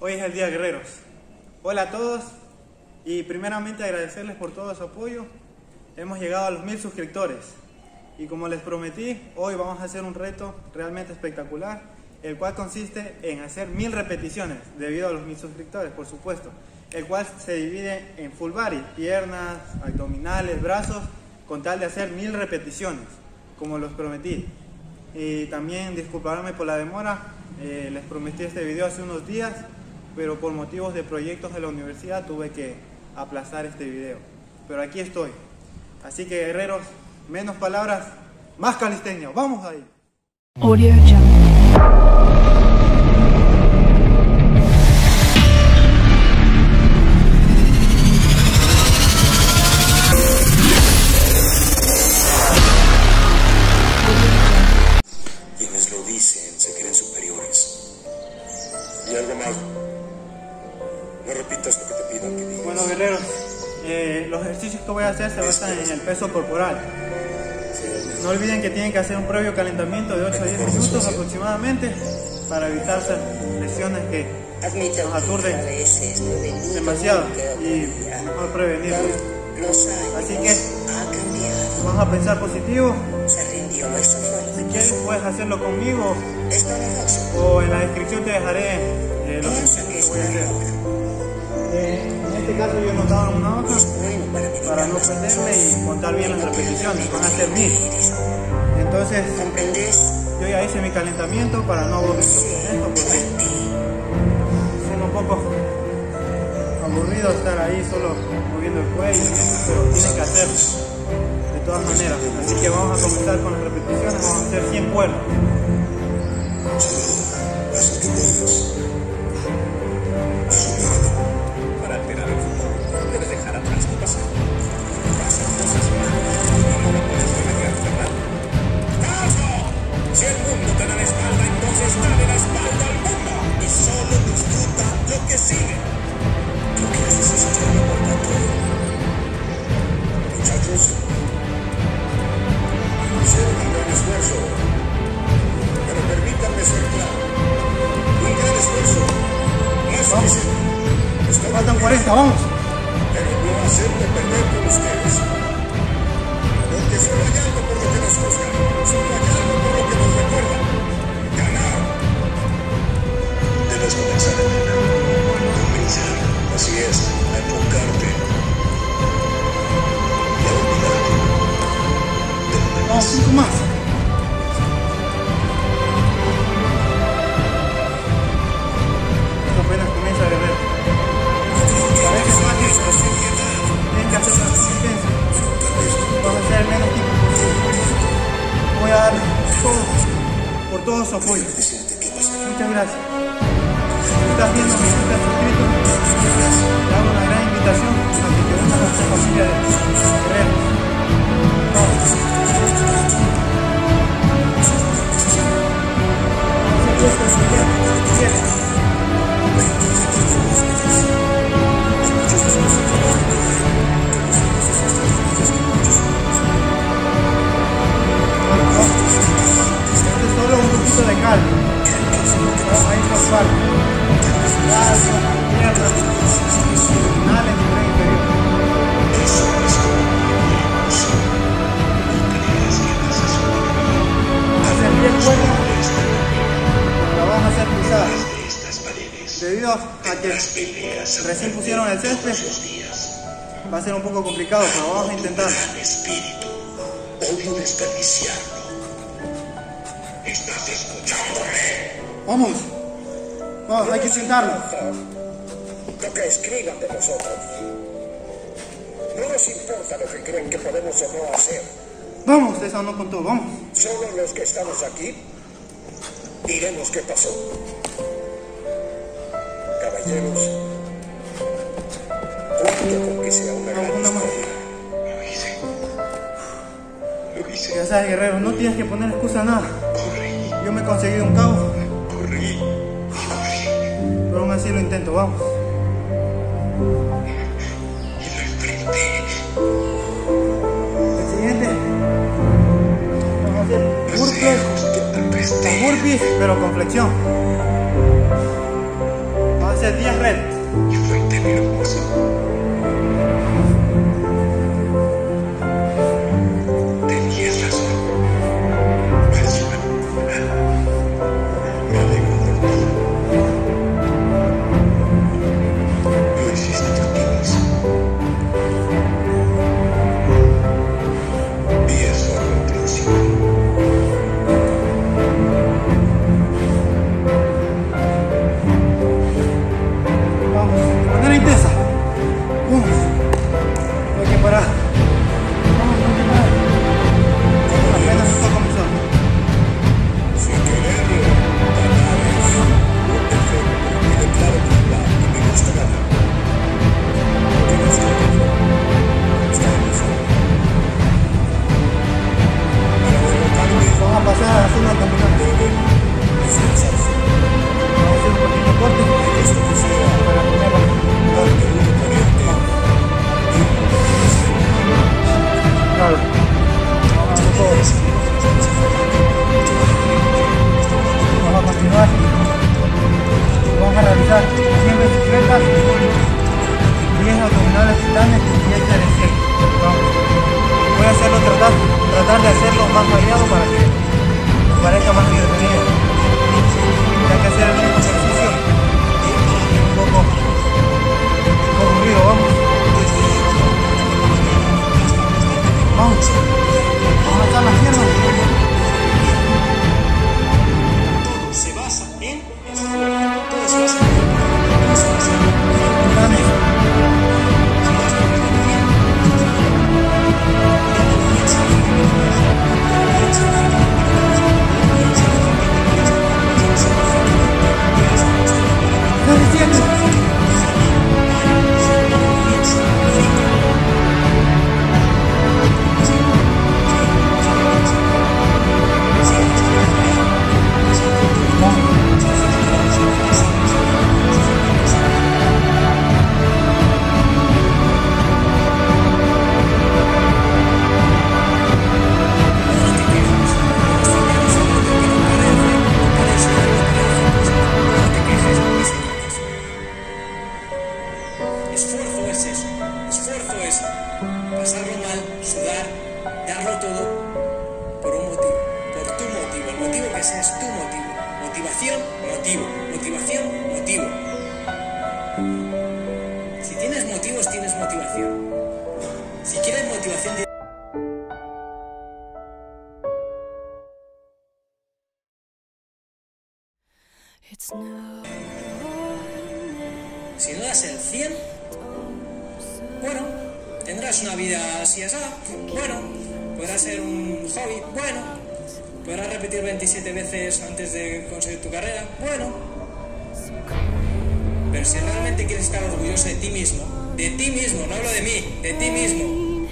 Hoy es el Día Guerreros. Hola a todos y primeramente agradecerles por todo su apoyo. Hemos llegado a los mil suscriptores y como les prometí, hoy vamos a hacer un reto realmente espectacular, el cual consiste en hacer mil repeticiones debido a los mil suscriptores, por supuesto, el cual se divide en full body, piernas, abdominales, brazos, con tal de hacer mil repeticiones, como los prometí. Y también disculparme por la demora, eh, les prometí este video hace unos días, pero por motivos de proyectos de la universidad tuve que aplazar este video. Pero aquí estoy. Así que guerreros, menos palabras, más calistenia. Vamos ahí. Corporal. No olviden que tienen que hacer un previo calentamiento de 8 a 10 minutos aproximadamente para evitarse lesiones que nos aturden demasiado y mejor años Así que-. Vamos a pensar positivo. Se rindió, eso fue lo Si quieres puedes hacerlo conmigo o en la descripción te dejaré eh, ejercicios que voy a hacer. Este yo notaba una bueno para no perderme y contar bien las repeticiones, van a ser mil. Entonces yo ya hice mi calentamiento para no aburrirlos con esto porque es un poco aburrido estar ahí solo moviendo el cuello, pero tienen que hacer de todas maneras. Así que vamos a comenzar con las repeticiones, vamos a hacer 100 vuelos. Recién pusieron el césped, va a ser un poco complicado, pero vamos a intentar. espíritu. Odio desperdiciarlo. ¿Estás escuchándome? Vamos. Vamos, hay que sentarlo. Lo que escriban de nosotros. No nos importa lo que creen que podemos o no hacer. Vamos, eso no contó, vamos. Solo los que estamos aquí diremos qué pasó. Caballeros, yo creo que será una gran no, historia. Lo hice. Lo hice. Ya sabes, guerrero, no tienes que poner excusa a nada. Corrí. Yo me he conseguido un cabo. Corrí. Corrí. Pero aún así lo intento, vamos. burpees, pero con flexión. Va a ser 10 reps. Y frente a mi hermoso. Cristo. vida así así, bueno, podrás ser un hobby, bueno, podrás repetir 27 veces antes de conseguir tu carrera, bueno. Pero si realmente quieres estar orgulloso de ti mismo, de ti mismo, no hablo de mí, de ti mismo,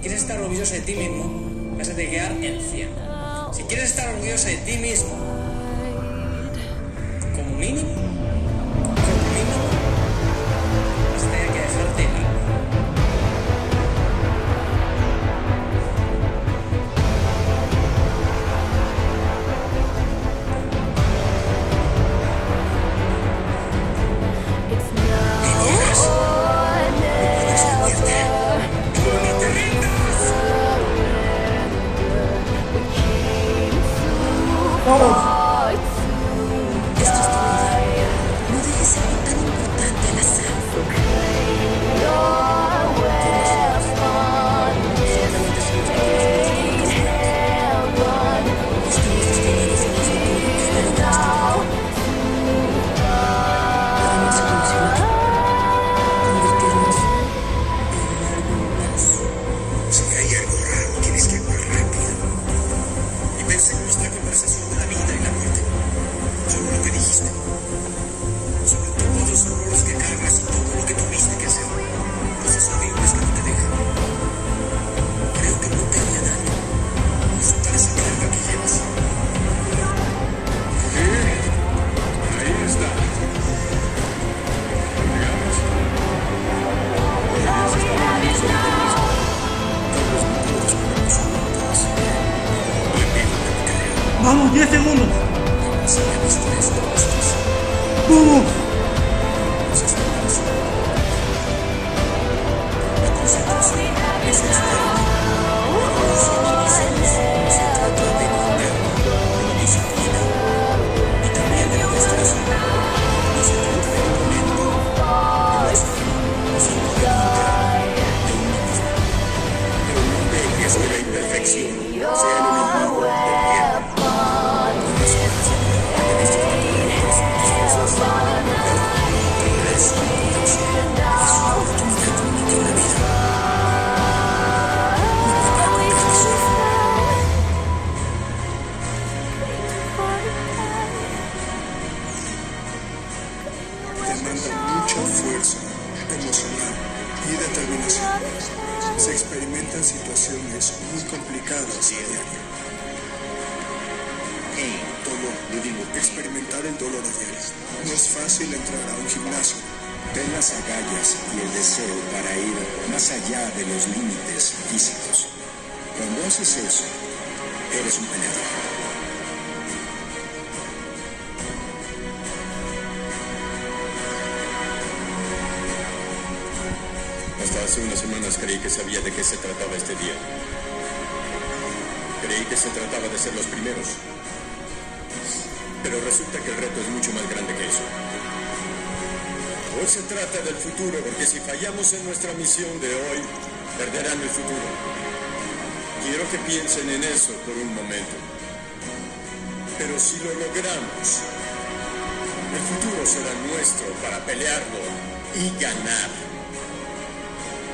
quieres estar orgulloso de ti mismo, vas a tener que dar el 100. Si quieres estar orgulloso de ti mismo, y ganar.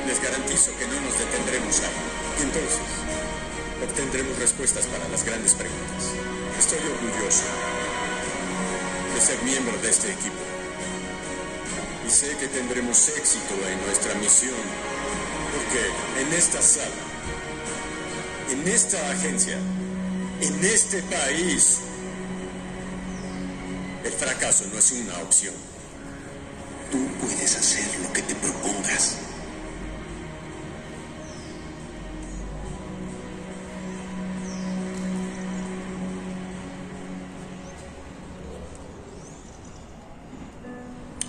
Les garantizo que no nos detendremos ahí. Entonces, obtendremos respuestas para las grandes preguntas. Estoy orgulloso de ser miembro de este equipo. Y sé que tendremos éxito en nuestra misión, porque en esta sala, en esta agencia, en este país, el fracaso no es una opción. Tú puedes hacer lo que te propongas.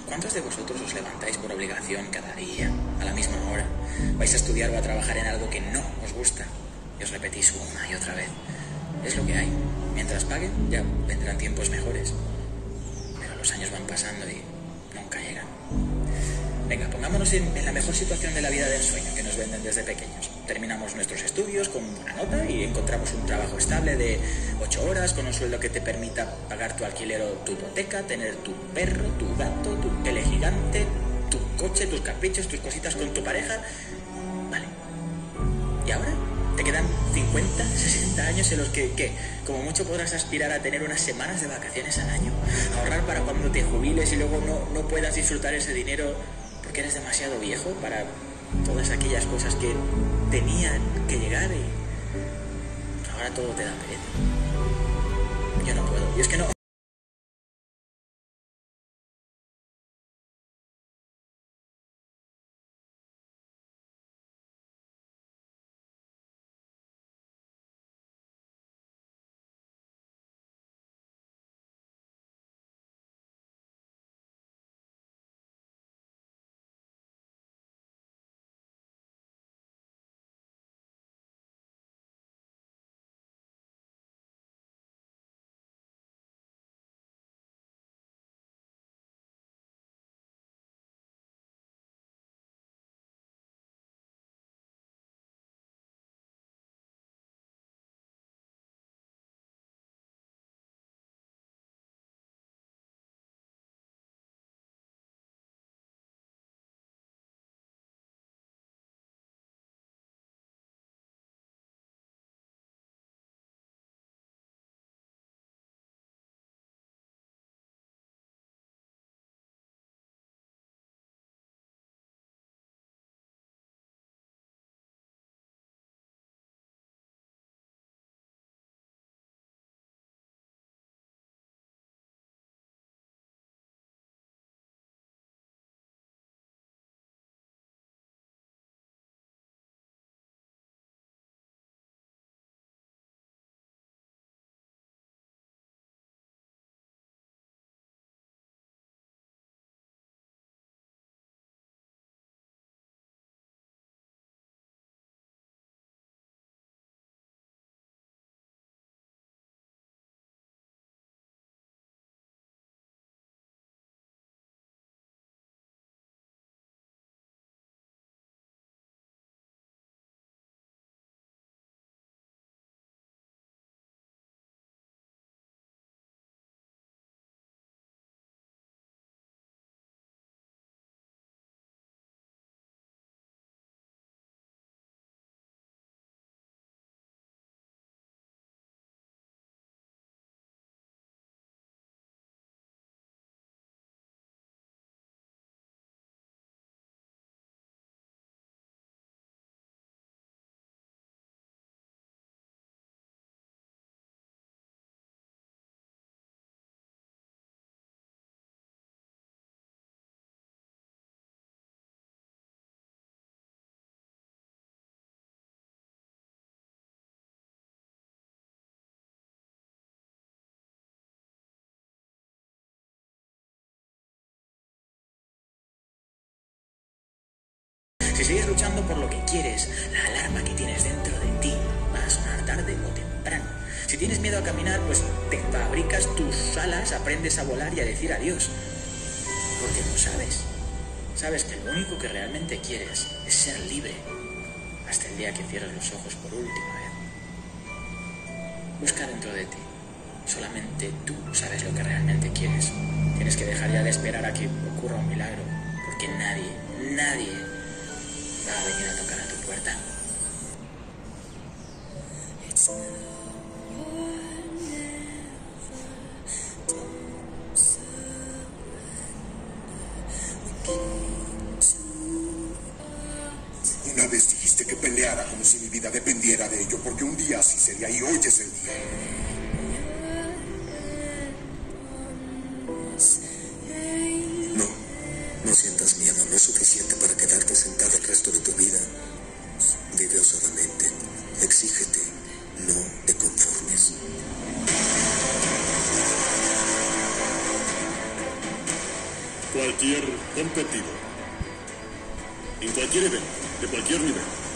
¿Cuántos de vosotros os levantáis por obligación cada día, a la misma hora? ¿Vais a estudiar o a trabajar en algo que no os gusta? Y os repetís una y otra vez. Es lo que hay. Mientras paguen, ya vendrán tiempos mejores. Pero los años van pasando y. Venga, pongámonos en, la mejor situación de la vida del sueño que nos venden desde pequeños. Terminamos nuestros estudios con buena nota y encontramos un trabajo estable de 8 horas con un sueldo que te permita pagar tu alquiler o tu hipoteca, tener tu perro, tu gato, tu tele gigante, tu coche, tus caprichos, tus cositas con tu pareja. Vale. ¿Y ahora? Te quedan 50, 60 años en los que, que, como mucho podrás aspirar a tener unas semanas de vacaciones al año, ahorrar para cuando te jubiles y luego no, no puedas disfrutar ese dinero porque eres demasiado viejo para todas aquellas cosas que tenían que llegar y ahora todo te da pereza. Yo no puedo. Y es que no. Si sigues luchando por lo que quieres, la alarma que tienes dentro de ti va a sonar tarde o temprano. Si tienes miedo a caminar, pues te fabricas tus alas, aprendes a volar y a decir adiós. Porque no sabes. Sabes que lo único que realmente quieres es ser libre. Hasta el día que cierres los ojos por última vez. Busca dentro de ti. Solamente tú sabes lo que realmente quieres. Tienes que dejar ya de esperar a que ocurra un milagro. Porque nadie, nadie va a venir a tocar a tu puerta. Una vez dijiste que peleara como si mi vida dependiera de ello, porque un día así sería y hoy es el día. Заблокированы.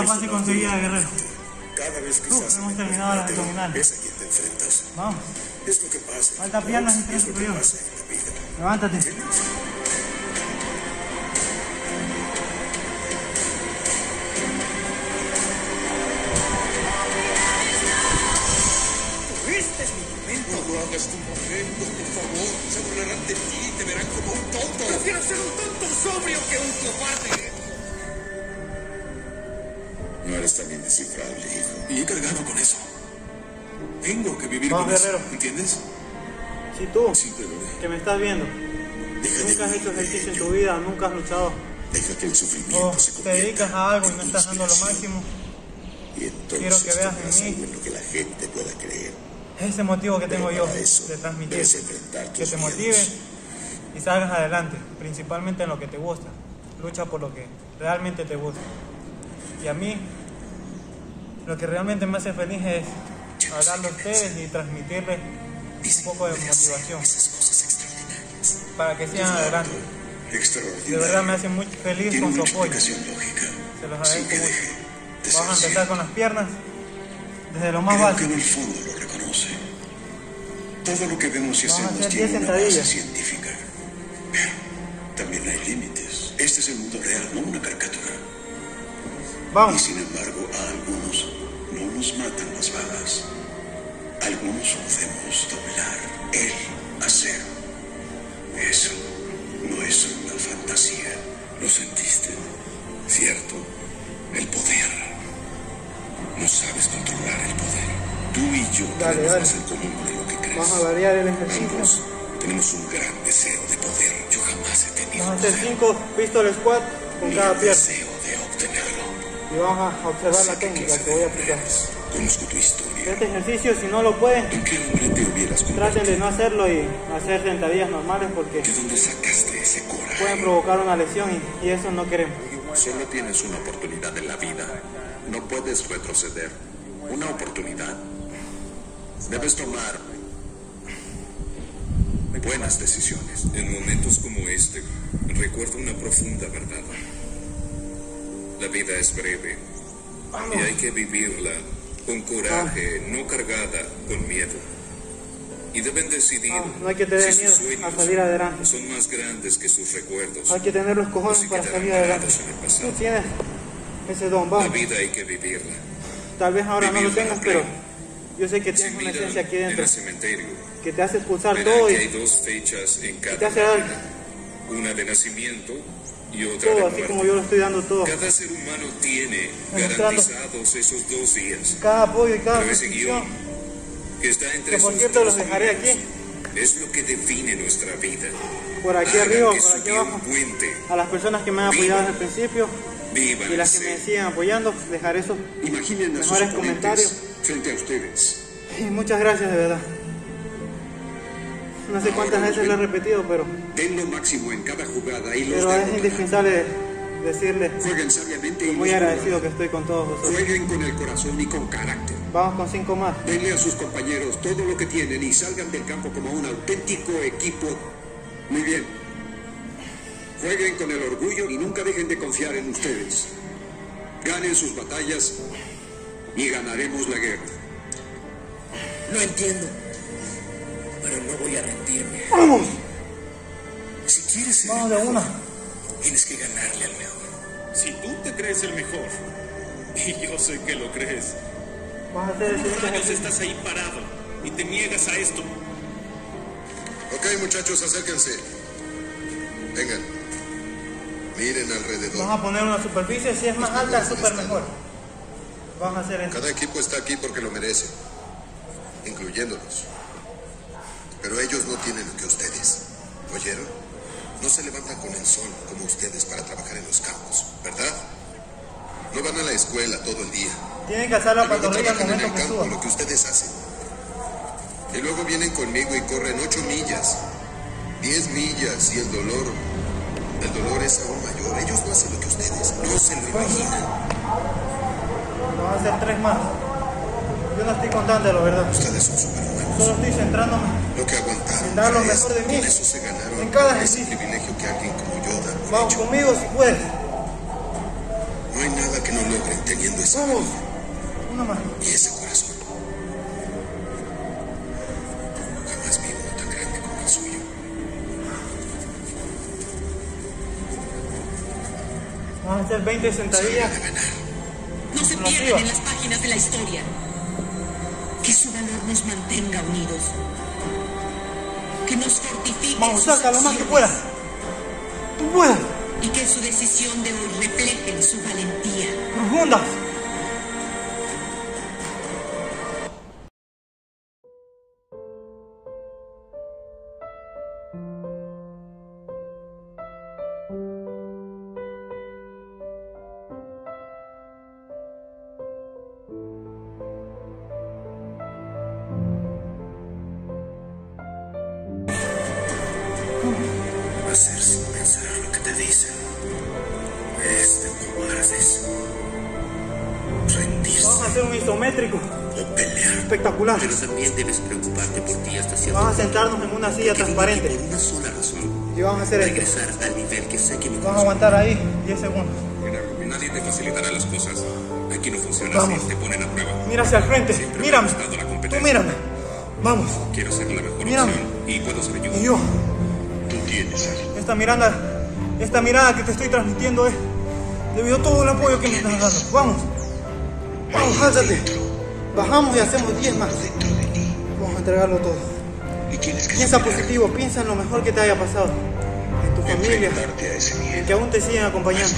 Segunda fase conseguida, tiene guerrero. Cada vez que Uf, hemos terminado abdominales. Es a quien te enfrentas. Vamos, Es lo que pasa. en Falta piernas y box, tren es Vamos, eso. guerrero. ¿Entiendes? Si tú, que me estás viendo, nunca has hecho ejercicio en tu vida, nunca has luchado, Deja que el sufrimiento o se te dedicas a algo y no estás dando lo máximo, Y entonces Quiero que veas en mí. algo en lo que la gente pueda creer. es ese motivo que tengo yo eso de transmitir, que te motive y salgas adelante, principalmente en lo que te gusta. Lucha por lo que realmente te gusta. Y a mí, lo que realmente me hace feliz es hablarle a ustedes y transmitirles un poco de motivación para que sigan adelante. De verdad me hace muy feliz con su apoyo. Se los agradezco mucho. Vamos a empezar con las piernas, desde lo más básico. Todo lo que vemos y hacemos tiene 10 una base científica. Pero también hay límites. Este es el mundo real, no una caricatura. Y Vamos, sin embargo, a algunos no nos matan las balas. Algunos podemos doblar el acero. Eso no es una fantasía. Lo sentiste, ¿cierto? El poder. No sabes controlar el poder. Tú y yo Dale, tenemos dale. más en común de lo que crees. vamos a variar el ejercicio. Ambos tenemos un gran deseo de poder. Yo jamás he tenido Vamos a hacer 5 pistol squat con ni cada pierna. deseo de obtenerlo. Y vamos a observar Sé la técnica que de voy a aplicar. Conozco tu historia. Este ejercicio, si no lo pueden, ¿En qué hombre te hubieras traten de no hacerlo y hacer sentadillas normales porque ¿De dónde sacaste ese coraje? pueden provocar una lesión y, y eso no queremos. Solo tienes una oportunidad en la vida. No puedes retroceder. Una oportunidad. Debes tomar buenas decisiones. En momentos como este, recuerdo una profunda verdad. La vida es breve y hay que vivirla con coraje, no cargada con miedo. Y deben decidir Vamos, no hay que tener si sus miedo a salir adelante. son más grandes que sus recuerdos. Hay que tener los cojones para salir adelante. en. Tú tienes ese don, La vamos. vida hay que vivirla. Tal vez ahora no lo vivirla tengas, pero yo sé que tienes una esencia aquí en dentro el cementerio, que te hace expulsar todo que hay y, dos fechas en y cada te hace dar. Una de nacimiento y otra todo, así como yo lo estoy dando todo. Cada ser humano tiene garantizados esos dos días. Cada apoyo y cada guion que está entre que por cierto los dejaré aquí, es lo que define nuestra vida. por aquí Hagan arriba, por aquí abajo. cuente. A las personas que me han apoyado desde el principio Vivan y las que me siguen apoyando, dejaré eso. Imaginen a sus Mejores comentarios. frente a ustedes. Y muchas gracias de verdad. No sé cuántas veces lo he repetido, pero, Den lo máximo en cada jugada y los pero es indispensable decirles Jueguen sabiamente y muy agradecido que estoy con todos vosotros. Jueguen con el corazón y con carácter. Vamos con cinco más. Denle a sus compañeros todo lo que tienen y salgan del campo como un auténtico equipo. Muy bien. Jueguen con el orgullo y nunca dejen de confiar en ustedes. Ganen sus batallas y ganaremos la guerra. No entiendo. Pero no voy a rendirme. ¡Vamos! Si quieres ser Vamos el de mejor, una. tienes que ganarle al mejor. Si tú te crees el mejor, y yo sé que lo crees, Vamos a hacer años estás ahí parado y te niegas a esto. Ok, muchachos, acérquense. Vengan. Miren alrededor. Vamos a poner una superficie, si es más alta, súper mejor. Vamos a hacer esto. Cada equipo está aquí porque lo merece, incluyéndolos. Pero ellos no tienen lo que ustedes. ¿Oyeron? No se levantan con el sol como ustedes para trabajar en los campos, ¿verdad? No van a la escuela todo el día. Tienen que alzar la pantorrilla al en el que campo, suba. lo que ustedes hacen. Y luego vienen conmigo y corren ocho millas, diez millas y el dolor, el dolor es aún mayor. Ellos no hacen lo que ustedes, no se lo imaginan. Vamos a hacer tres más. Yo no estoy contándolo, ¿verdad? Ustedes son superhumanos. Solo estoy centrándome. Lo que aguantaron. En dar lo mejor de mí. Con eso se ganaron En cada ese ejercicio. privilegio que alguien como yo da por Vamos hecho. conmigo si puedes. No hay nada que no logren teniendo esa Vamos. alma Una más. y ese corazón. Jamás vi uno tan grande como el suyo. Vamos a hacer 20 sentadillas. No se pierdan en las páginas de la historia. Que su valor nos mantenga unidos. Vamos, saca lo más que puedas. Tú puedes. Y que su decisión de hoy refleje su valentía. Profundas. Hacer sin pensar lo que te dicen. Es de cobardes. Rendirse Vamos a hacer un isométrico. o pelear. Espectacular. Pero también debes preocuparte por ti hasta cierto Vamos a sentarnos en una silla transparente. por una sola razón. Y vamos a hacer esto. Regresar al nivel que sé que mi Vamos a aguantar ahí 10 segundos. Nadie te facilitará las cosas. Aquí no funciona Vamos. así, te ponen a prueba. Mira hacia el frente. Siempre me Mírame. la Tú mírame. Vamos. Quiero ser la mejor Mírame. opción y puedo ser yo. Y yo. Tú tienes algo. Esta mirada, esta mirada que te estoy transmitiendo es debido a todo el apoyo que me estás dando. Vamos. Vamos, álzate. Bajamos y hacemos 10 más. Vamos a entregarlo todo. Piensa positivo, piensa en lo mejor que te haya pasado. En tu familia, en que aún te siguen acompañando.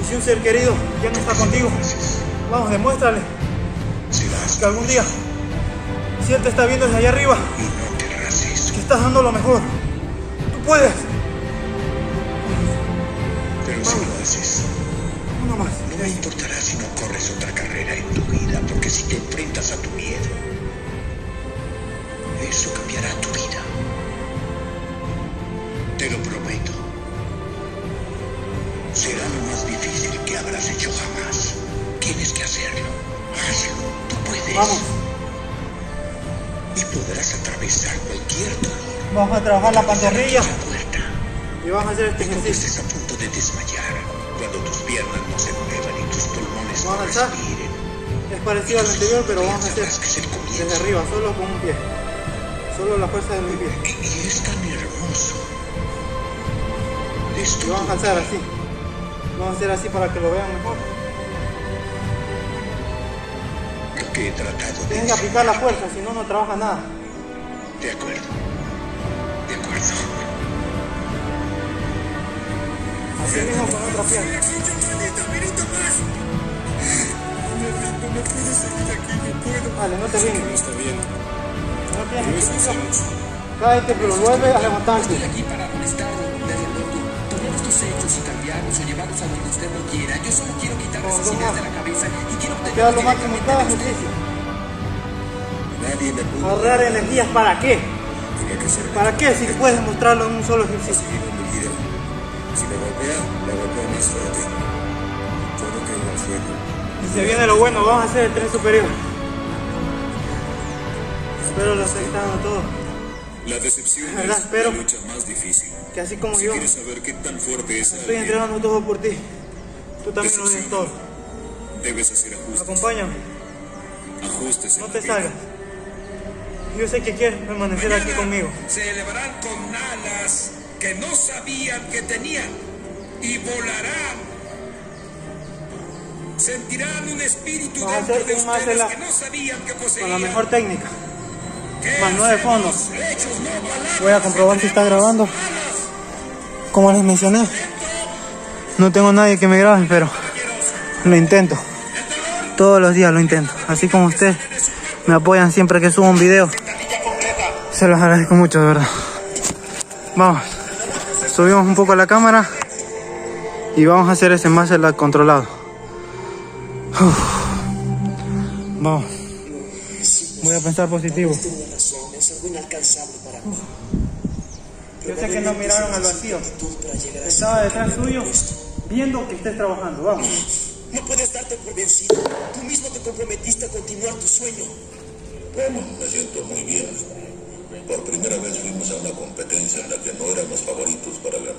Y si un ser querido ya no está contigo, vamos, demuéstrale que algún día, si él te está viendo desde allá arriba, que estás dando lo mejor. Puedes. Pero si lo haces, Uno más. no me importará si no corres otra carrera en tu vida, porque si te enfrentas a tu miedo, eso cambiará tu vida. Te lo prometo. Será lo más difícil que habrás hecho jamás. Tienes que hacerlo. Hazlo. Tú puedes. Vamos. Y podrás atravesar cualquier dolor. Vamos a trabajar la pantorrilla La y vamos a hacer este ejercicio. estés a punto de desmayar, cuando tus piernas no se muevan y tus pulmones Vamos a no respiren, Es parecido al anterior, pero vamos a hacer desde arriba, solo con un pie. Solo la fuerza de mi pie. Y, es tan hermoso. Es Y vamos a alzar así. Vamos a hacer así para que lo vean mejor. lo que he tratado de que aplicar la fuerza, si no, no trabaja nada. De acuerdo. Así mismo con otra pierna. Vale, no te. Está bien. No No tienes es que hacemos. Cállate, pero vuelve a levantarte. Estoy aquí para molestarlo, derrotarlo, tomar estos hechos y cambiarlos o llevarlos a donde usted no quiera. Yo solo quiero quitar esas ideas más. de la cabeza y quiero obtenerlos lo de usted. ejercicio. Nadie me puede Ahorrar energías, ¿para qué? Tiene que ser ¿Para qué si puedes mostrarlo en un solo ejercicio? seguir en mi vida. Si me golpea, la golpeo más fuerte. Yo no creo al fuego. Si se viene lo bueno, vamos a hacer el tren superior. Espero lo dando todo. La decepción ¿Verdad? es la lucha más difícil. Que así como Si yo quieres saber qué tan fuerte es estoy alguien, entregando todo por ti, tú también lo ves todo. debes hacer ajustes. Acompáñame, Ajustes en no la te salgas. Yo sé que quieres permanecer aquí conmigo. se elevarán con alas que no sabían que tenían y volarán. Sentirán un espíritu Vas dentro de ustedes de la- que no sabían que poseían. Con la mejor técnica. Más hechos, no palabras. Voy a comprobar si está grabando. Como les mencioné, no tengo nadie que me grabe, pero lo intento. Todos los días lo intento. Así como ustedes me apoyan siempre que subo un video. Se los agradezco mucho, de verdad. Vamos. Subimos un poco la cámara y vamos a hacer ese muscle up controlado. Uf. Vamos. Voy a pensar positivo. Yo sé que no miraron al vacío. Estaba detrás suyo viendo que estés trabajando. Vamos. No puedes darte por vencido. Tú mismo te comprometiste a continuar tu sueño. Bueno, me siento muy bien. Por primera vez fuimos a una competencia en la que no éramos favoritos para ganar.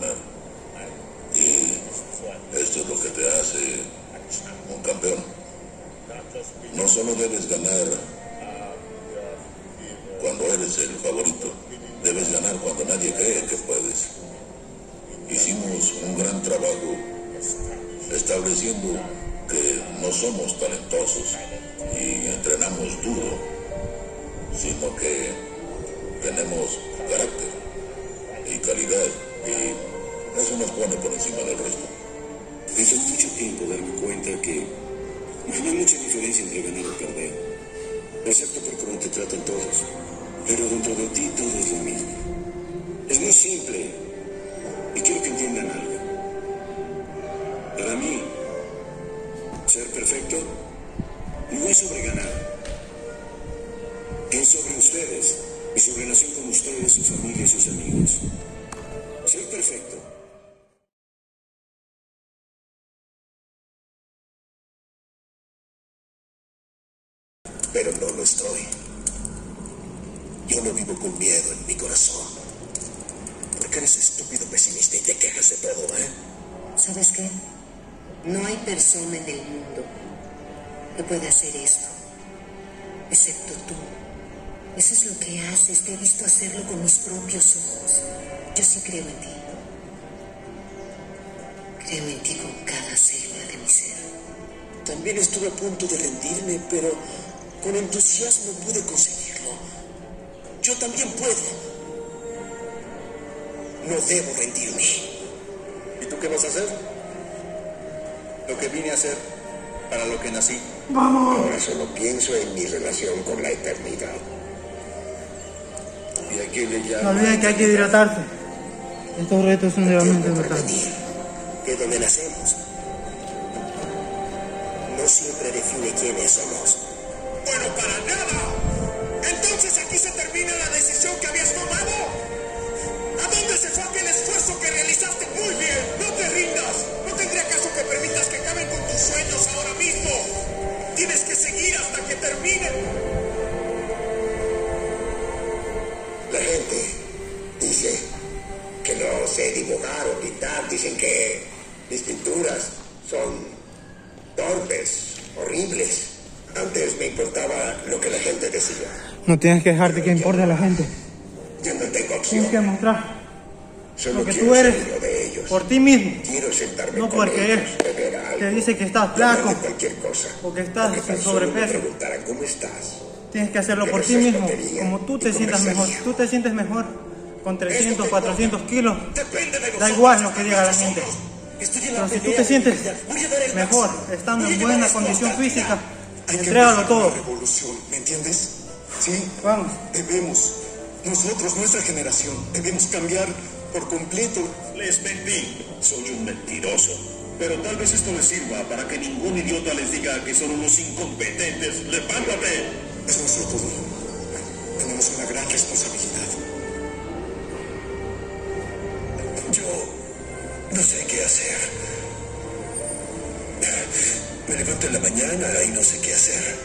También estuve a punto de rendirme, pero con entusiasmo pude conseguirlo. Yo también puedo. No debo rendirme. ¿Y tú qué vas a hacer? Lo que vine a hacer, para lo que nací. Ahora solo pienso en mi relación con la eternidad. Y aquí le No llaman... olviden que hay que hidratarse. Estos retos son realmente brutales. Que donde nacemos no siempre define quiénes somos. Bueno, para nada. Entonces aquí se termina la decisión que habías tomado. ¿A dónde se fue aquel esfuerzo que realizaste? Muy bien, no te rindas. No tendría caso que permitas que acaben con tus sueños ahora mismo. Tienes que seguir hasta que terminen. La gente dice que no sé dibujar o pintar. Dicen que mis pinturas son horribles. Antes me importaba lo que la gente decía. No tienes que dejarte que importe a la gente. Ya no tengo Tienes opción. que mostrar Solo lo que tú eres de ellos. por ti mismo. Quiero sentarme No con porque ellos, él beber algo, te dice que estás flaco de cualquier cosa. o que estás Que tan sin sobrepeso. cómo estás. Tienes que hacerlo por ti mismo, como tú te sientas mejor. Tú te sientes mejor con 300, 400 kilos. Da igual lo que diga la gente. Pero si tú te sientes mejor, estando en buena condición física, entrégalo todo. Revolución, ¿me entiendes? Sí, Vamos. debemos. Nosotros, nuestra generación, debemos cambiar por completo. Les mentí. Soy un mentiroso. Pero tal vez esto les sirva para que ningún idiota les diga que son unos incompetentes. ¡Levántate! Es nuestro turno. Tenemos una gran responsabilidad. No sé qué hacer. Me levanto en la mañana y no sé qué hacer.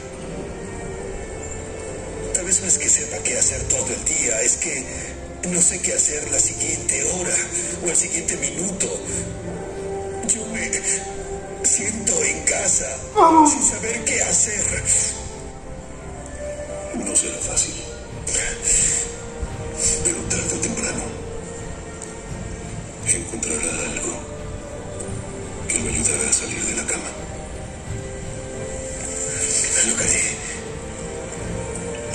Tal vez no es que sepa qué hacer todo el día, es que no sé qué hacer la siguiente hora o el siguiente minuto. Yo me siento en casa sin saber qué hacer. No será fácil. Pero tarde o temprano encontrará algo que lo ayudará a salir de la cama. Lo que.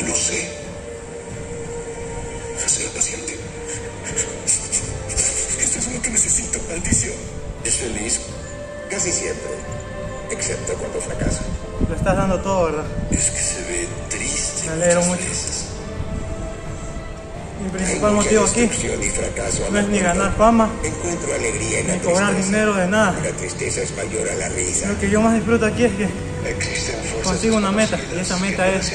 Lo sé. Sea paciente. Esto es lo que necesito, maldición. ¿Es feliz? Casi siempre. Excepto cuando fracasa. Lo estás dando todo, ¿verdad? Aquí no es ni ganar fama, Encuentro alegría en la ni cobrar tristeza. dinero de nada. La tristeza es mayor a la risa. Lo que yo más disfruto aquí es que consigo una meta y esa meta es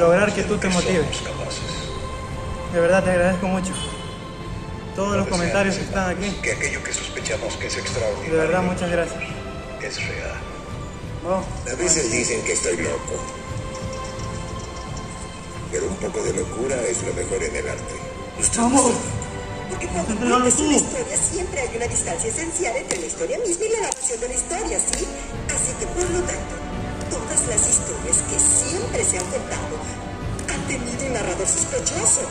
lograr que tú te motives. De verdad te agradezco mucho. Todos los comentarios que están aquí. Que aquello que sospechamos que es De verdad, muchas gracias. es real. Oh, A veces dicen que estoy loco. Pero un poco de locura es lo mejor en el arte. Vamos. Porque cuando Entregalo cuentas una tú. historia siempre hay una distancia esencial entre la historia misma y la narración de la historia, ¿sí? Así que por lo tanto, todas las historias que siempre se han contado han tenido un narrador sospechoso.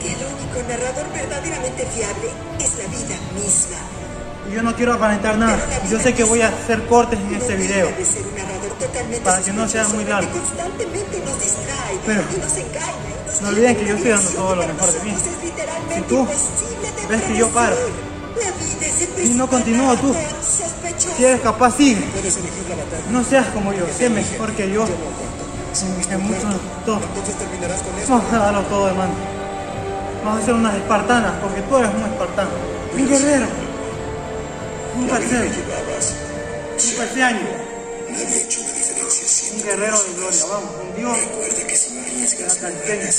El único narrador verdaderamente fiable es la vida misma. Yo no quiero aparentar nada. Yo sé que voy a hacer cortes en este video. Ser totalmente Para que no sea muy largo. Constantemente nos distrae Pero y nos engaña. y nos no olviden que yo estoy dando todo lo mejor de mí. Si tú imposible de ves que yo paro, y no continúo tú, si eres capaz, sigue. No seas como yo, sé mejor que yo. En, mucho todo. Vamos a darlo todo, hermano. Vamos a hacer unas espartanas, porque tú eres un espartano. Un guerrero. Un parcero. Un parceaño. Un guerrero de gloria. Vamos, un dios Recuerda que si la calceña.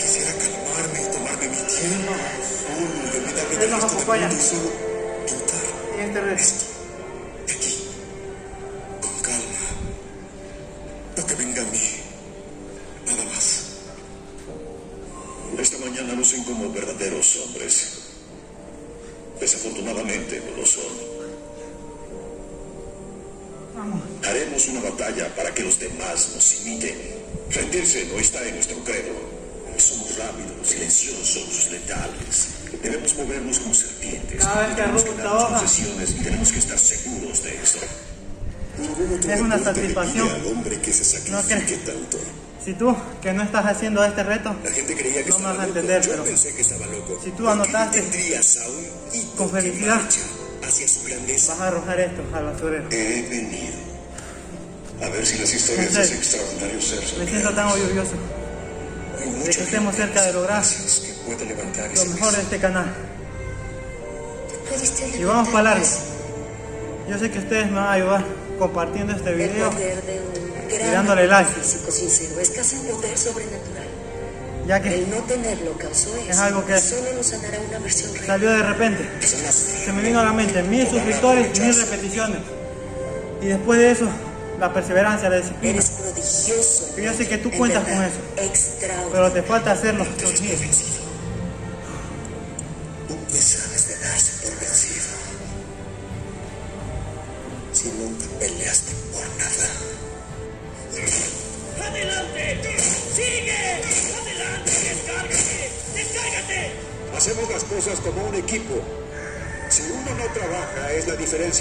quisiera calmarme y tomarme mi tiempo. Uno, de Él del nos acompaña. y solo En reto. esto. Aquí. Con calma. Lo que venga a mí. Nada más. Esta mañana lucen como verdaderos hombres. Desafortunadamente no lo son. Una batalla para que los demás nos imiten. Rendirse no está en nuestro credo. Somos rápidos, silenciosos, letales. Debemos movernos como serpientes. Cada vez que concesiones y tenemos que estar seguros de eso. Es una satisfacción. al hombre que se sacrifique tanto. Si tú, que no estás haciendo este reto, La gente creía que No me vas a loco. entender, Yo pero pensé que estaba loco. si tú ¿Por qué anotaste con felicidad, hacia su grandeza? vas a arrojar esto al basurero. He venido a ver si las historias de ese extraordinario ser son Me siento tan reales. orgulloso Hay de que estemos gente cerca de lograr que puede levantar lo mejor de este canal. Y vamos para largo. Yo sé que ustedes me van a ayudar compartiendo este video de y dándole like, físico sincero es casi un poder sobrenatural. ya que El no tenerlo causó eso. Es algo que- solo nos sanará una versión real. salió de repente. Se me vino a la mente mil suscriptores y mil repeticiones. Y después de eso, la perseverancia, la disciplina. Eres prodigioso. Yo sé que tú en cuentas con eso. Pero te falta hacerlo los días.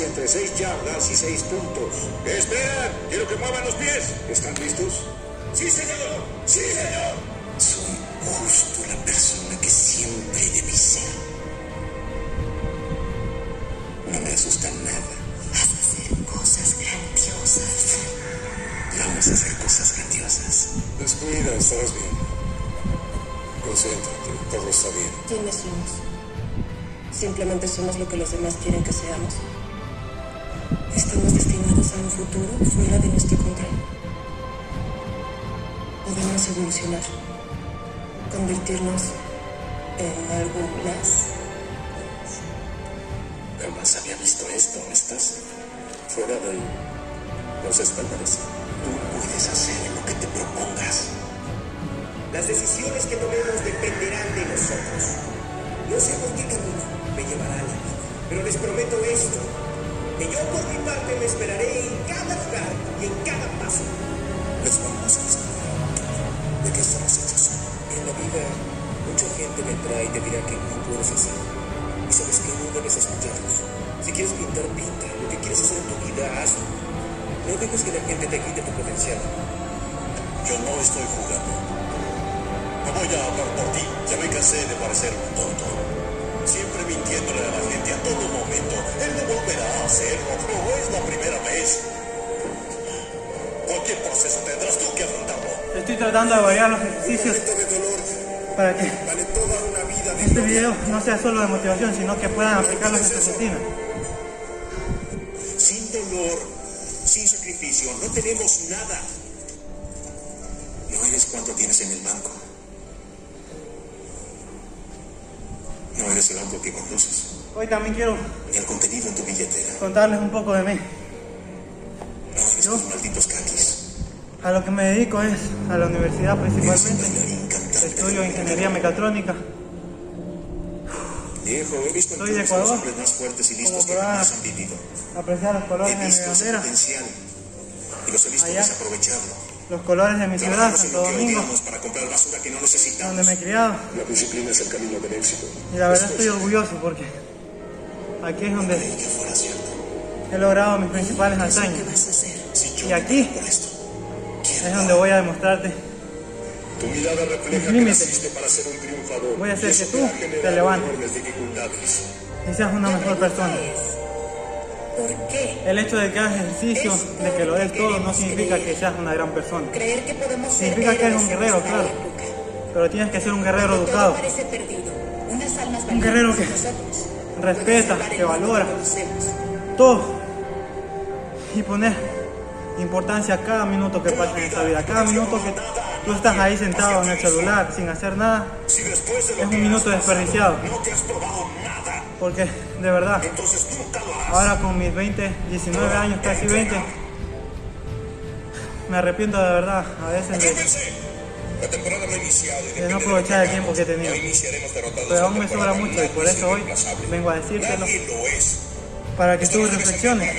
Entre seis yardas y seis puntos. ¡Esperan! ¡Quiero que muevan los pies! ¿Están listos? Sí, señor. Sí, señor. Soy justo la persona que siempre debí ser. No me asusta nada. Vas a hacer cosas grandiosas. Vamos a hacer cosas grandiosas. Descuida, estarás bien. Concéntrate, todo está bien. ¿Quiénes somos? Simplemente somos lo que los demás quieren que seamos. Un futuro fuera de nuestro control. Podemos evolucionar, convertirnos en algo más. Jamás había visto esto. Estás fuera de los estándares. Tú puedes hacer lo que te propongas. Las decisiones que tomemos dependerán de nosotros. No sé por qué camino me llevará la vida, pero les prometo esto, yo por mi parte me esperaré en cada lugar y en cada paso. Les vamos a de qué estamos hechos. En la vida, mucha gente vendrá y te dirá que no puedes hacer. Y sabes que no debes escucharlos. Si quieres pintar, pinta. Lo que quieres hacer en tu vida, hazlo. No dejes que la gente te quite tu potencial. Yo no estoy jugando. No voy a hablar por ti. Ya me cansé de parecer un tonto. Mintiéndole a la gente a todo momento. Él no volverá a hacerlo. No es la primera vez. Cualquier proceso tendrás tú que afrontarlo. Estoy tratando de variar los ejercicios de dolor para que vale toda una vida de este video no sea solo de motivación, sino que puedan aplicarlos en su rutina. Sin dolor, sin sacrificio, no tenemos nada. No eres cuánto tienes en el banco. Que conduces. Hoy también quiero Ni el contenido en tu billetera. contarles un poco de mí. No eres tus malditos caquis. A lo que me dedico es a la universidad principalmente. Estudio ingeniería mecatrónica. Viejo, he visto Soy de los Ecuador. hombres más fuertes y listos que jamás han vivido. Apreciar los colores He de mi visto bandera, potencial y los he visto Allá. desaprovecharlo. Los colores de mi ciudad, Santo Domingo, no donde me he criado. La disciplina es el camino del éxito. Y la verdad estoy orgulloso porque aquí es donde he logrado mis principales hazañas. Y aquí es donde voy a demostrarte Tu mirada refleja que naciste para ser un triunfador. Voy a hacer que tú te levantes. y seas una mejor persona. ¿Por qué? El hecho de que hagas ejercicio, de que lo des todo, no significa que seas una gran persona. Creer que podemos ser Significa que eres un guerrero, claro. época. Pero tienes que ser un guerrero educado, parece perdido. Unas almas Un guerrero que nosotros. respeta, que valora. todo. Y poner importancia a cada minuto que pasa en esta vida. Cada minuto que tú estás ahí sentado en el celular sin hacer nada, es un minuto desperdiciado. Porque de verdad, ahora con mis 20, 19 años, casi 20, me arrepiento de verdad a veces de, de no aprovechar el tiempo que he tenido. Pero aún me sobra mucho y por eso hoy vengo a decírtelo para que tú reflexiones.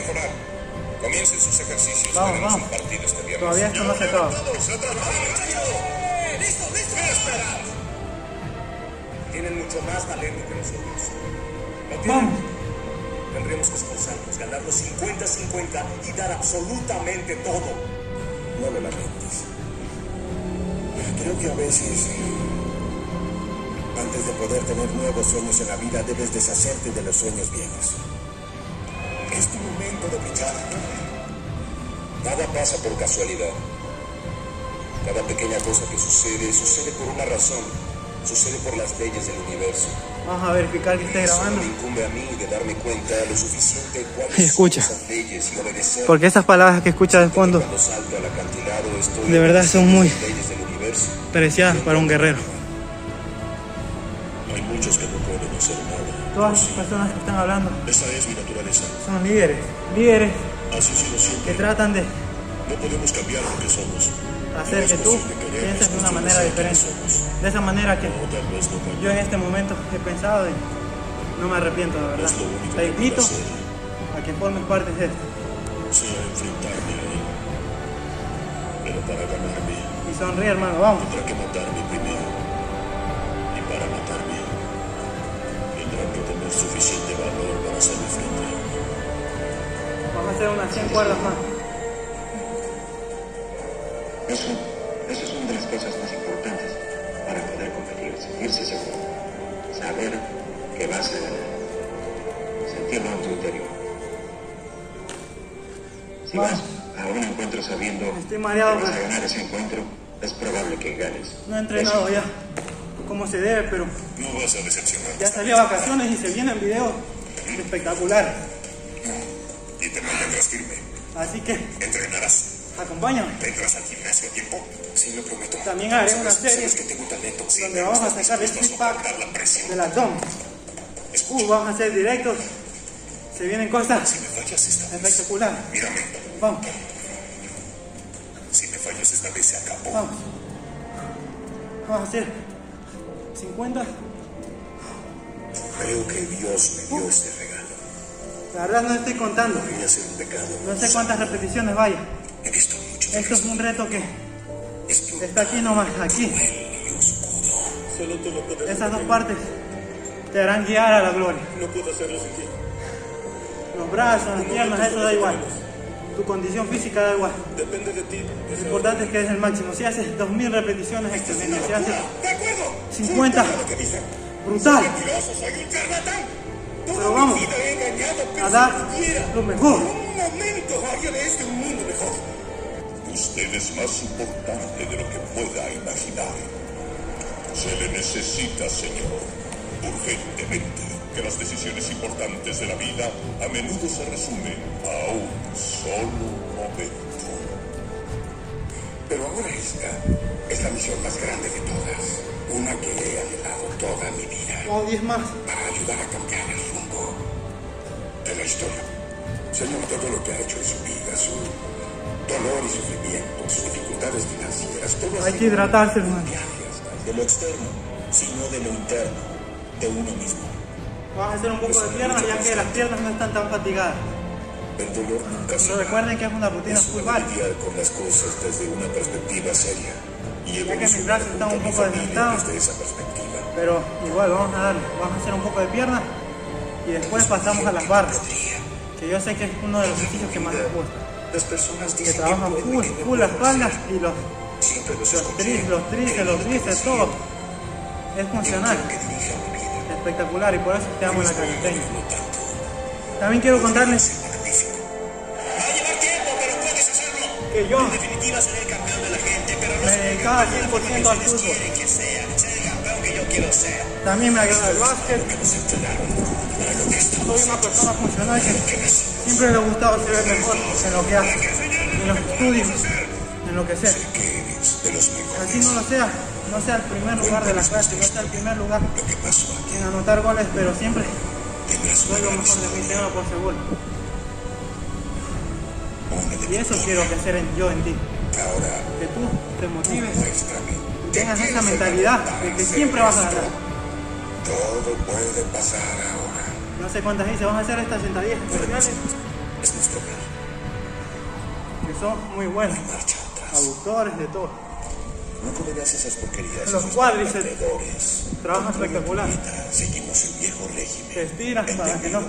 Vamos, vamos. Todavía esto no se acaba. Tienen mucho más talento que nosotros. Vamos. Tendremos que esforzarnos, ganarnos 50-50 y dar absolutamente todo. No lo lamentes. Creo que a veces, antes de poder tener nuevos sueños en la vida, debes deshacerte de los sueños viejos. Es tu momento de brillar. Nada pasa por casualidad. Cada pequeña cosa que sucede, sucede por una razón. Sucede por las leyes del universo. Vamos a verificar que esté grabando. me incumbe a mí de darme cuenta lo suficiente cuáles Escucha. son esas leyes y obedecer. Porque esas palabras que escuchas de fondo salto al estoy De verdad son muy- preciadas para un guerrero. Hay muchos que no pueden hacer nada. Todas las personas que están hablando Esa es mi naturaleza. son líderes, líderes Así sido que siempre. tratan de No podemos cambiar lo que somos. hacer que tú pienses de una manera diferente. De esa manera que yo en este momento he pensado y no me arrepiento de verdad. Te invito a que formes parte de esto sea enfrentarme a él. Pero para ganarme, y sonríe hermano, vamos. tendrá que matarme primero. Y para matarme, tendrá que tener suficiente valor para hacerme frente. Vamos a hacer unas 100 cuerdas más. Esa es una de las cosas más importantes sentirse seguro. Saber que vas a sentirlo en tu interior. Si vas a un encuentro sabiendo Estoy mareado, que vas a pero- ganar ese encuentro, es probable que ganes. No he entrenado ya como se debe, pero No vas a decepcionar. ya salí a vacaciones y se vienen videos espectaculares. Y te mantendrás firme. Así que Entrenarás. Acompáñame. ¿Vendrás al gimnasio a tiempo? Sí, lo prometo. También haré una serie sabes que tengo talento. Sí, donde vamos a sacar el feedback presión. del abdomen. Uh, vamos a hacer directos. Se vienen cosas Si me fallas esta vez, espectaculares. mírame. Vamos, Si me fallas esta vez, se acabó. vamos. Vamos a hacer 50. Creo que Dios me dio este regalo. La verdad no estoy contando. Podría ser un pecado. No sé cuántas repeticiones vaya. He visto mucho. Esto es un reto que está aquí nomás, aquí. Solo tú lo puedes Esas dos partes te harán guiar a la gloria. No puedo hacerlo sin ti. Los brazos, las piernas, eso da igual. Tu condición física da igual. Depende de ti. Lo importante es que es el máximo. Si haces 2000 repeticiones, excelente. Si haces De acuerdo. 50, Lo que dicen. brutal. Pero vamos a dar lo mejor. por un momento haría de este un mundo mejor. Usted es más importante de lo que pueda imaginar. Se le necesita, señor, urgentemente, que las decisiones importantes de la vida a menudo se resumen a un solo momento. Pero ahora esta es la misión más grande de todas. Una que he anhelado toda mi vida. O 10 más. Para ayudar a cambiar el rumbo de la historia. Señor, todo lo que ha hecho en su vida, su dolor y sufrimiento, sus dificultades financieras, todo ha Hay que hidratarse, hermano. De lo externo, sino de lo interno, de uno mismo. Vamos a hacer un poco de piernas ya que las piernas no están tan fatigadas. El dolor nunca se Pero recuerden que es una rutina Es lidiar con las cosas desde una perspectiva seria y Ya que mis brazos están un poco desgastados. desde esa perspectiva. Pero igual vamos a darle. Vamos a hacer un poco de piernas y después pasamos a las barras. Que yo sé que es uno de los ejercicios que más les gusta. Las personas Que dicen trabajan que puedo full, y no full la puedo espalda hacer. y los, Siempre los tríceps, los tríceps, los bíceps, todo. Es funcional, que espectacular y por eso te amo en la calistenia. También quiero contarles que yo En definitiva seré el campeón de la gente, pero no me dedicaba campeón 100% al que fútbol. quieren que sea. Seré el campeón que yo quiero ser. También me agrada el básquet. Soy una persona funcional que siempre le ha gustado ser el mejor en lo que hace, en los estudios, en lo que sea. Así no lo sea, no sea el primer lugar de la clase, no sea el primer lugar en anotar goles, pero siempre doy lo mejor de mí, tengo por seguro. Y eso quiero que en- yo en ti, que tú te motives, y tengas esa mentalidad de que siempre vas a ganar. Todo puede pasar ahora. No sé cuántas veces vamos a hacer estas sentadillas especiales Es nuestro plan. que son muy buenas, aductores, de todo. No comerás esas porquerías. Los cuádriceps. Trabajo espectacular. Seguimos el viejo régimen. Te estiras para que no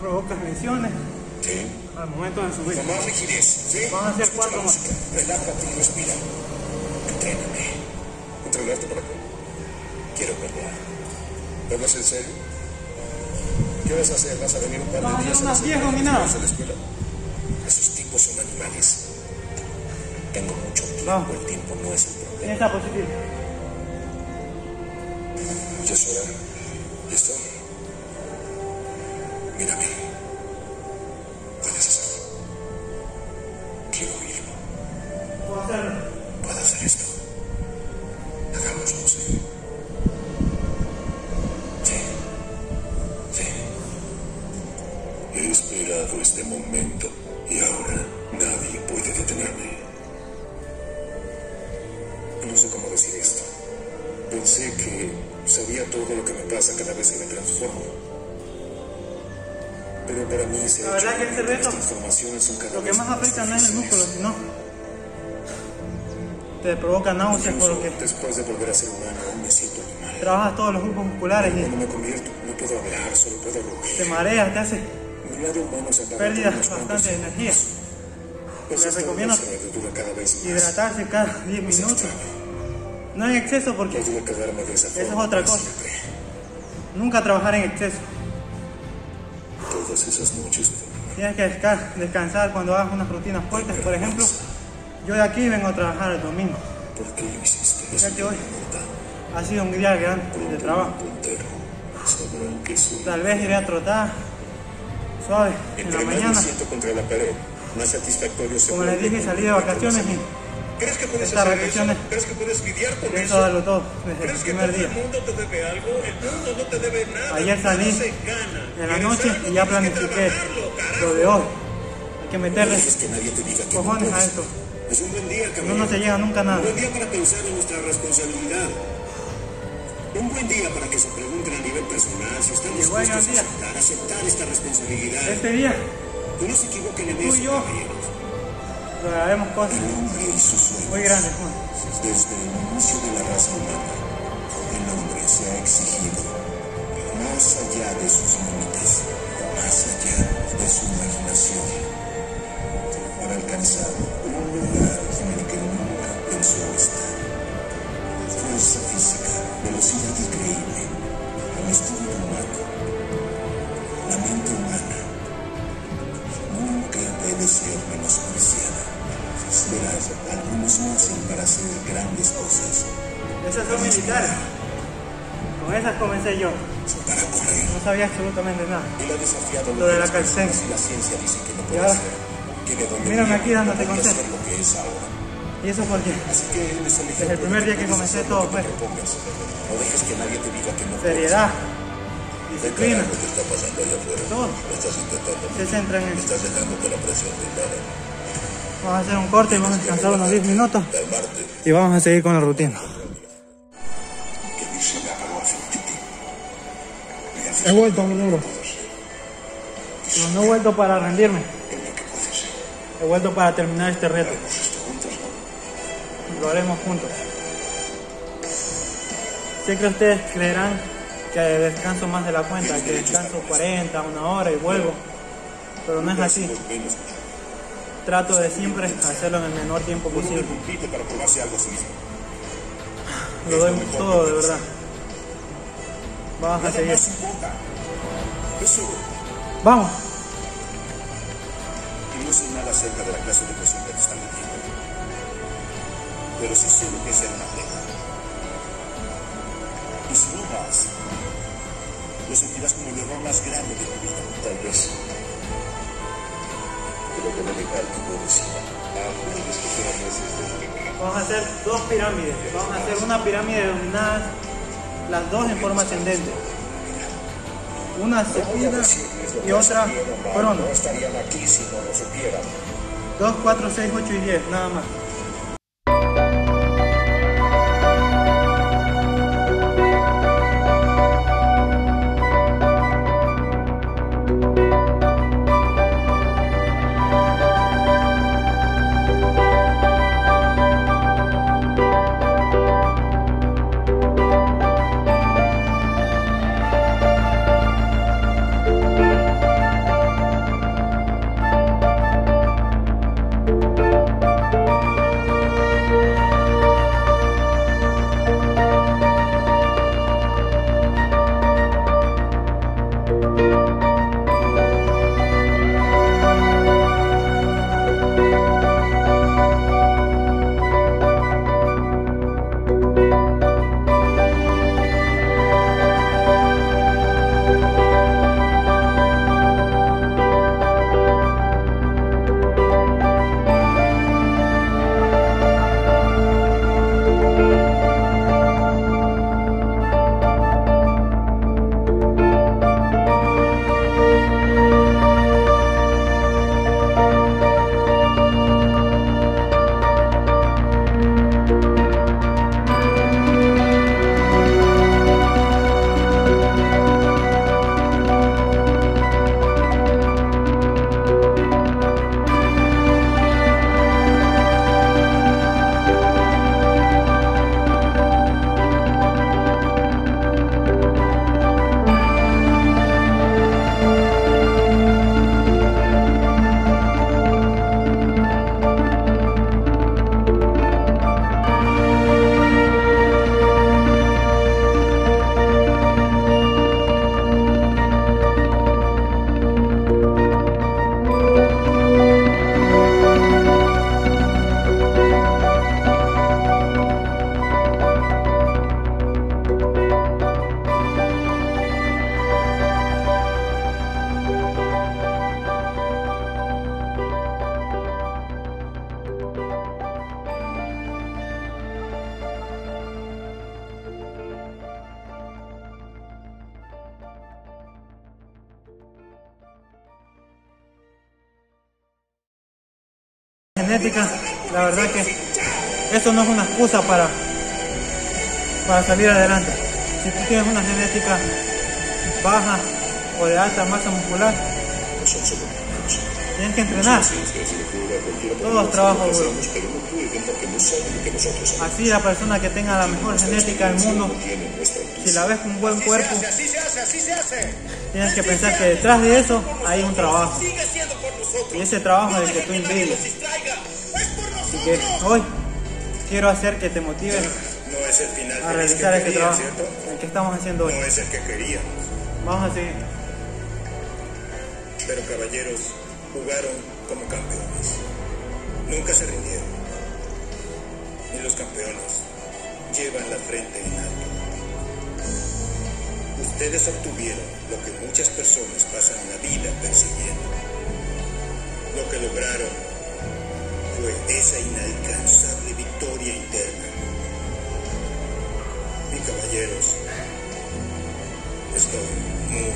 provoques lesiones Sí. al momento de subir. Con más rigidez, ¿sí? Vamos a hacer cuatro más. Relájate y respira. Entréname. ¿Entrenaste para qué? Quiero pelear. ¿Hablas en serio? ¿Qué vas a hacer? ¿Vas a venir un par de días a la unas 10 semana dominadas. a la escuela? Esos tipos son animales. Tengo mucho tiempo. El tiempo no es el problema. esta positiva. Ya es hora. ¿Listo? Mírame. Te hace pérdidas bastante de energía. Les recomiendo hidratarse cada 10 minutos. No en exceso porque eso es otra cosa. Nunca trabajar en exceso. Todas esas noches de domingo. Tienes que desca- descansar cuando hagas unas rutinas fuertes. Por ejemplo, yo de aquí vengo a trabajar el domingo. ¿Por qué lo hiciste? Hoy. Ha sido un día grande de trabajo. Tal vez iré a trotar suave en la mañana. siento contra la pared, más satisfactorio se Como les dije, salí de vacaciones y ¿Crees que puedes eso? ¿Crees que puedes lidiar con pienso eso? darlo todo desde el ¿Crees que primer todo día. el mundo te debe algo? El mundo no te debe nada. Ayer salí Nada se gana. en la ¿Quieres noche y ya planifiqué lo de hoy. Hay que meterle no cojones a esto. Es un buen día, No, caballero. no se llega nunca a nada. Un buen día para pensar en nuestra responsabilidad. Un buen día para que se pregunten a nivel personal si están dispuestos a aceptar, aceptar esta responsabilidad. Este día Que no se equivoquen en y eso, caballeros. lograremos cosas y muy grandes juntos. Desde el inicio de la raza humana, el hombre se ha exigido más allá de sus límites, absolutamente nada. Lo de la calcén. y ahora, mírame aquí dándote consejos. Y eso porque es el desde el primer día que comencé todo fue no seriedad, disciplina, todo. Se centra en eso. Vamos a hacer un corte y vamos a descansar unos 10 minutos y vamos a seguir con la rutina. He vuelto, mi negro. No, no he vuelto para rendirme. He vuelto para terminar este reto. Lo haremos juntos. Sé que ustedes creerán que descanso más de la cuenta, que descanso 40, una hora y vuelvo. Pero no es así. Trato de siempre hacerlo en el menor tiempo posible. Lo doy todo, de verdad. Vamos a seguir. Vamos. Y no sé nada acerca de la clase de presión que te están metiendo. Pero sí sé lo que es ser un atleta. Y si no vas, lo sentirás como el error más grande de tu vida. Tal vez. Pero dejar que ir. Antes que desde que Vamos a hacer dos pirámides. Vamos a hacer una pirámide dominadas, las dos en forma ascendente. Una seguida y otra supieran. 2, 4, 6, 8 y 10, nada más. Salir adelante. Si tú tienes una genética baja o de alta masa muscular, tienes que entrenar. Todo es trabajo duro. Así la persona que tenga la mejor genética del mundo, si la ves con un buen cuerpo, tienes que pensar que detrás de eso hay un trabajo. Y ese trabajo es el que tú envidias. Así que hoy quiero hacer que te motives a realizar este trabajo, el que estamos haciendo hoy. No es el que queríamos. Vamos a seguir. Pero caballeros jugaron como campeones. Nunca se rindieron. Y los campeones llevan la frente en alto. Ustedes obtuvieron lo que muchas personas pasan la vida persiguiendo. Lo que lograron fue esa inalcanzable victoria interna. Caballeros, estoy muy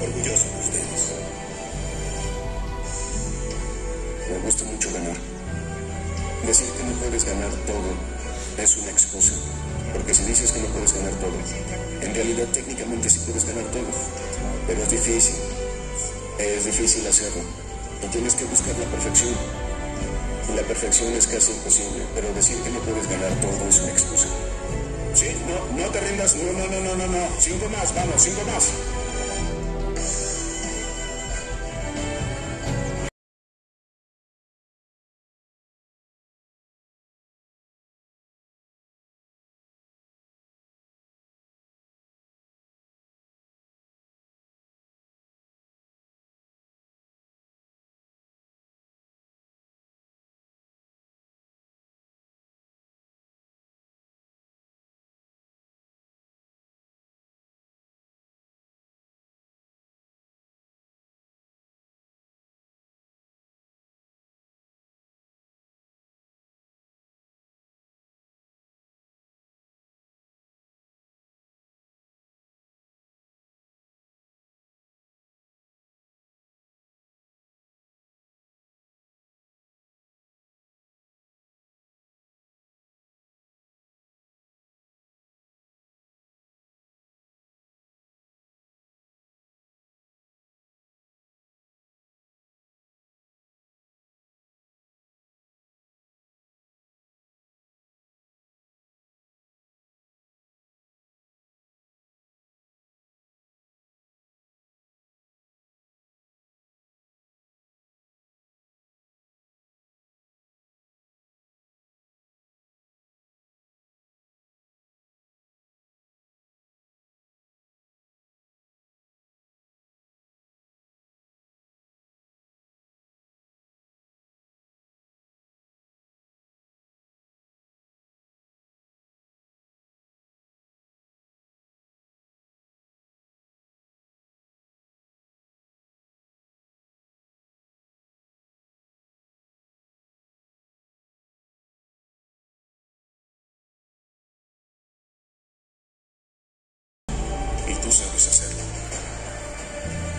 orgulloso de ustedes. Me gusta mucho ganar. Decir que no puedes ganar todo es una excusa. Porque si dices que no puedes ganar todo, en realidad técnicamente sí puedes ganar todo. Pero es difícil. Es difícil hacerlo. Y tienes que buscar la perfección. Y la perfección es casi imposible. Pero decir que no puedes ganar todo es una excusa. No, no te rindas, no, no, no, no, no, no. Cinco más, vamos, cinco más.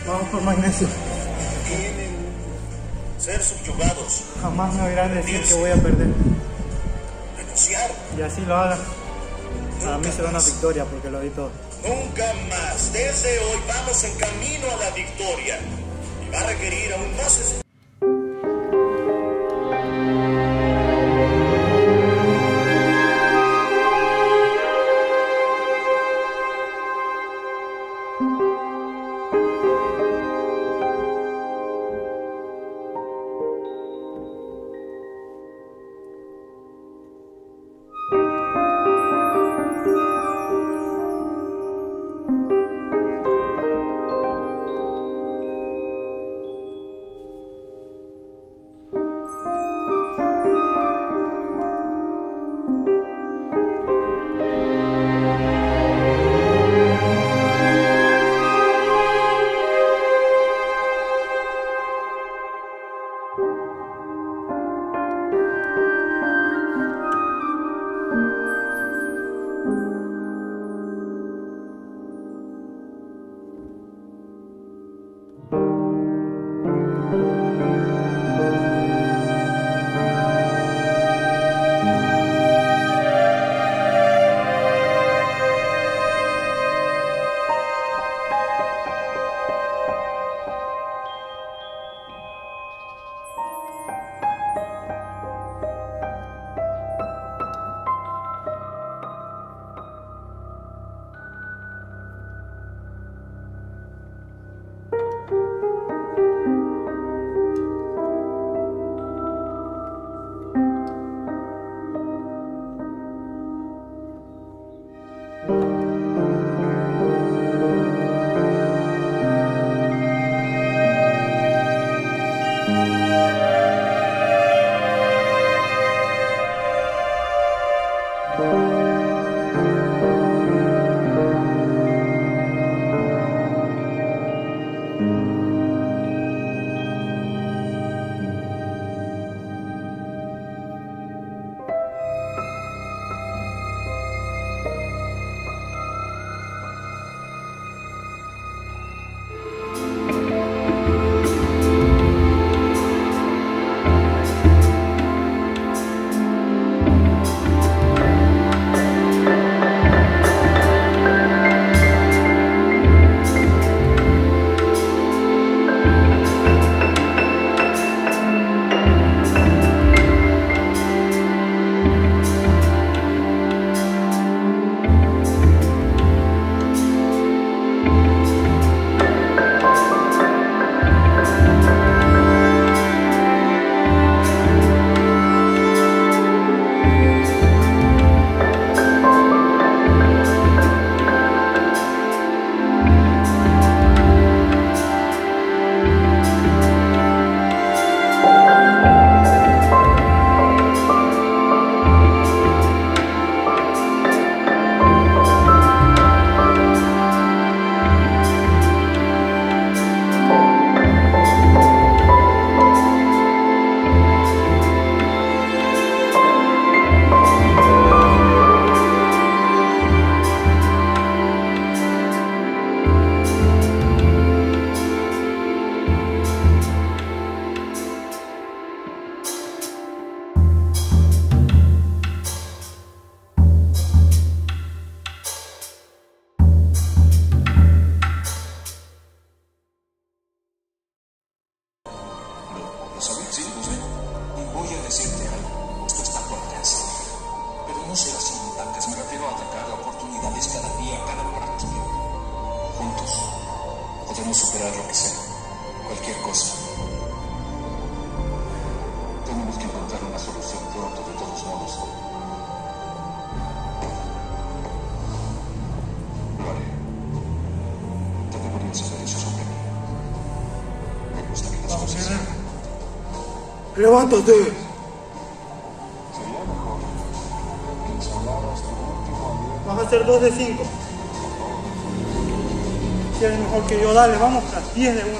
Vamos por magnesio. Tienen ser subyugados, Jamás me oirán decir que voy a perder. renunciar. Y así lo haga. Para mí será una victoria porque lo di todo. Nunca más. Desde hoy vamos en camino a la victoria. Y va a requerir aún más Levántate. Vas a hacer 2 de 5. Si mejor que yo, dale, vamos a 10 de 1.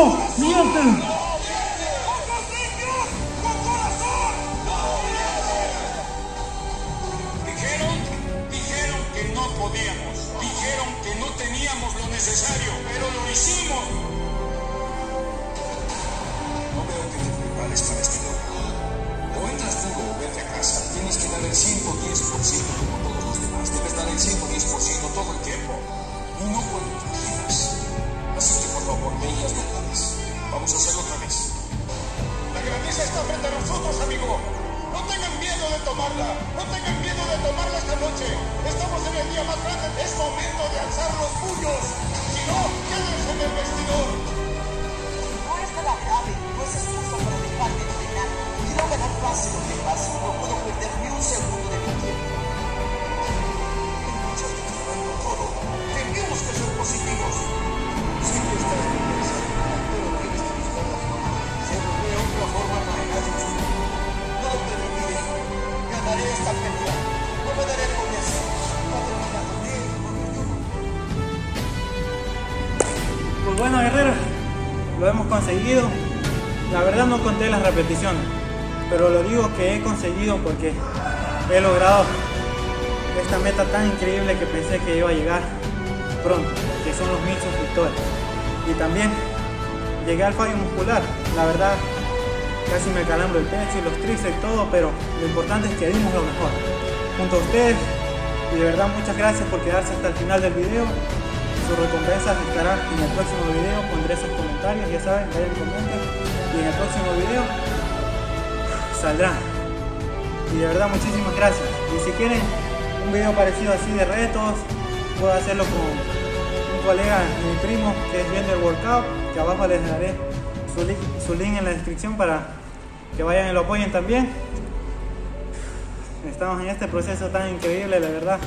¡No! ¡Mienten! Dijeron, dijeron que no podíamos. Dijeron que no teníamos lo necesario, pero lo hicimos. No veo que te prepares para este logro. O entras duro o vete a casa. Tienes que dar el 110% como todos los demás. Debes dar el 110% todo el tiempo. Y no cuando por vez. Vamos a hacerlo otra vez. La grandeza está frente a nosotros, amigo. No tengan miedo de tomarla. No tengan miedo de tomarla esta noche. Estamos en el día más grande. Es momento de alzar los puños. Si no, quédense en el vestidor. No es nada grave, no es excusa para dejar de entrenar. Quiero ganar fácil que pase, no puedo perder ni un segundo de mi tiempo. Tenemos que ser positivos. Pues bueno, guerreros, lo hemos conseguido. La verdad no conté las repeticiones, pero lo digo que he conseguido porque he logrado esta meta tan increíble que pensé que iba a llegar pronto, que son los mil suscriptores. Y también llegué al fallo muscular. La verdad, casi me calambro el pecho y los tríceps todo, pero lo importante es que dimos lo mejor. Junto a ustedes, y de verdad muchas gracias por quedarse hasta el final del video. Sus recompensas estarán en el próximo video, pondré sus comentarios, ya saben, vayan comenten. Y en el próximo video saldrá. Y de verdad muchísimas gracias. Y si quieren un video parecido así de retos, puedo hacerlo con colega, mi primo, que es Gender Workout, que abajo les daré su link, su link en la descripción para que vayan y lo apoyen también. Estamos en este proceso tan increíble, la verdad.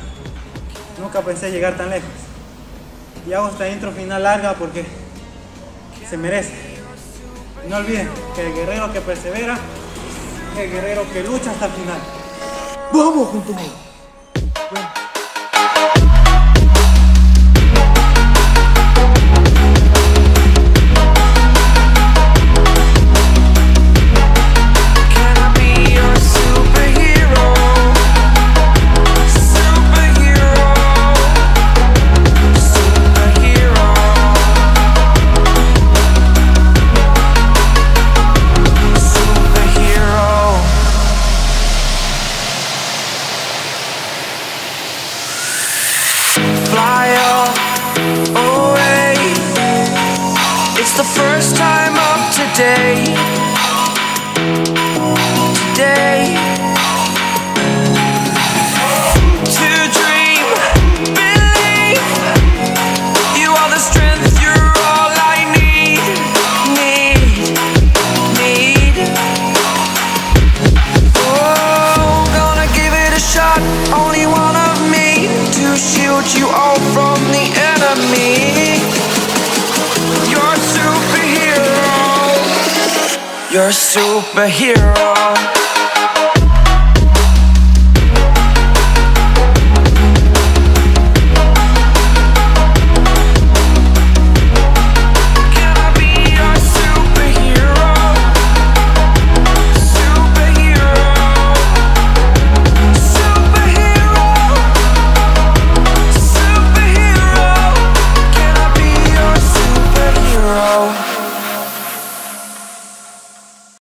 Nunca pensé llegar tan lejos. Y hago esta intro final larga porque se merece. No olviden que el guerrero que persevera el guerrero que lucha hasta el final. ¡Vamos juntos! Superhero.